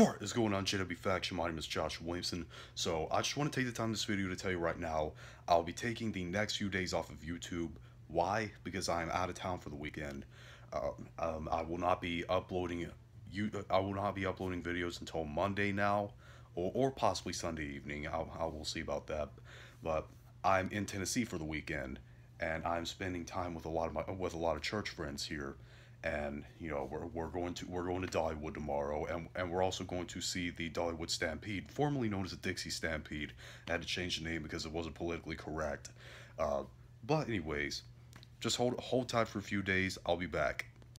What is going on JW Faction? My name is Josh Williamson. So I just want to take the time this video to tell you right now, I'll be taking the next few days off of YouTube. Why? Because I'm out of town for the weekend. Uh, um, I will not be uploading you. I will not be uploading videos until Monday now, or, or possibly Sunday evening. I'll, I will see about that. But I'm in Tennessee for the weekend, and I'm spending time with a lot of my with a lot of church friends here and you know we're, we're going to we're going to Dollywood tomorrow and, and we're also going to see the Dollywood Stampede formerly known as the Dixie Stampede. I had to change the name because it wasn't politically correct. Uh, but anyways just hold hold tight for a few days. I'll be back